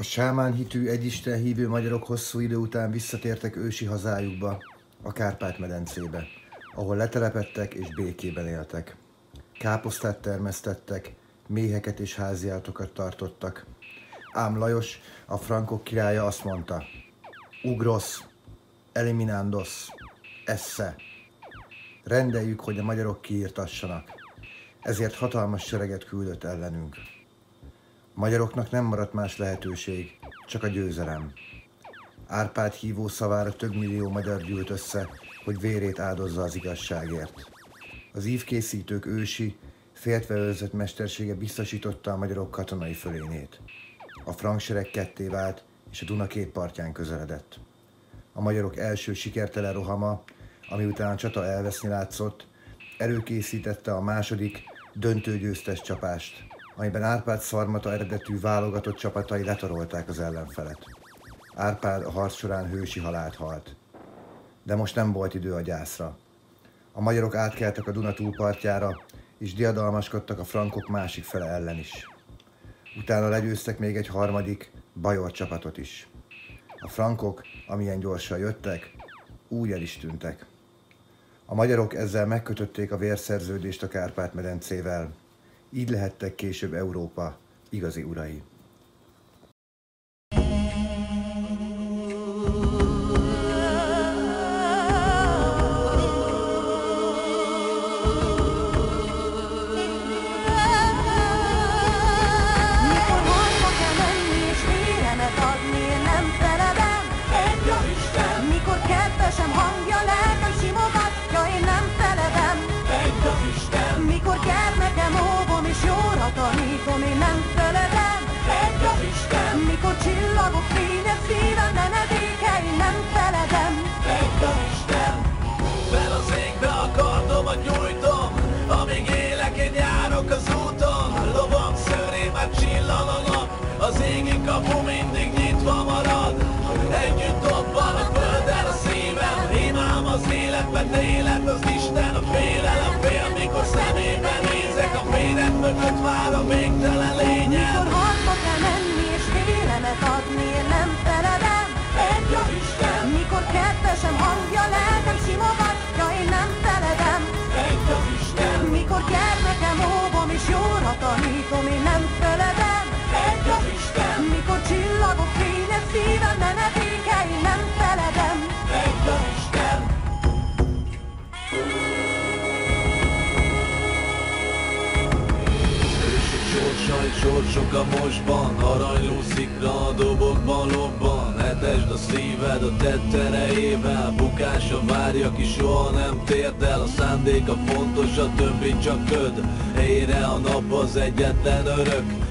A sámán hitű egyisten hívő magyarok hosszú idő után visszatértek ősi hazájukba, a Kárpát-medencébe, ahol letelepettek és békében éltek. Káposztát termesztettek, méheket és háziátokat tartottak. Ám Lajos, a frankok királya azt mondta, Ugros, eliminándos, esse. Rendeljük, hogy a magyarok kiírtassanak. Ezért hatalmas sereget küldött ellenünk. Magyaroknak nem maradt más lehetőség, csak a győzelem. Árpád hívó szavára több millió magyar gyűlt össze, hogy vérét áldozza az igazságért. Az ívkészítők ősi, féltve őrzött mestersége biztosította a magyarok katonai fölénét. A franksereg ketté vált, és a Duna két partján közeledett. A magyarok első sikertelen rohama, ami után a csata elveszni látszott, előkészítette a második, döntőgyőztes csapást, amiben Árpád szarmata eredetű válogatott csapatai letarolták az ellenfelet. Árpád a harc során hősi halált halt. De most nem volt idő a gyászra. A magyarok átkeltek a Duna túlpartjára, és diadalmaskodtak a frankok másik fele ellen is. Utána legyőztek még egy harmadik, bajor csapatot is. A frankok, amilyen gyorsan jöttek, úgy el is tűntek. A magyarok ezzel megkötötték a vérszerződést a Kárpát-medencével. Így lehettek később Európa igazi urai. Kardomat nyújtom Amíg élek, én járok az úton. Lovam szőrében csillan a nap Az égi kapu mindig nyitva marad. Együtt dobban a földdel a szívem Imám az élet, mert élet az Isten A félelem fél, mikor szemébe nézek A fényed mögött vár a végtelen lényed Sorsai sorsok a mosban, aranyló szikra a dobokban lobban. Etesd a szíved a tett erejével, bukása várja ki soha nem tért el. A szándéka fontos, a többi csak köd, ére a nap az egyetlen örök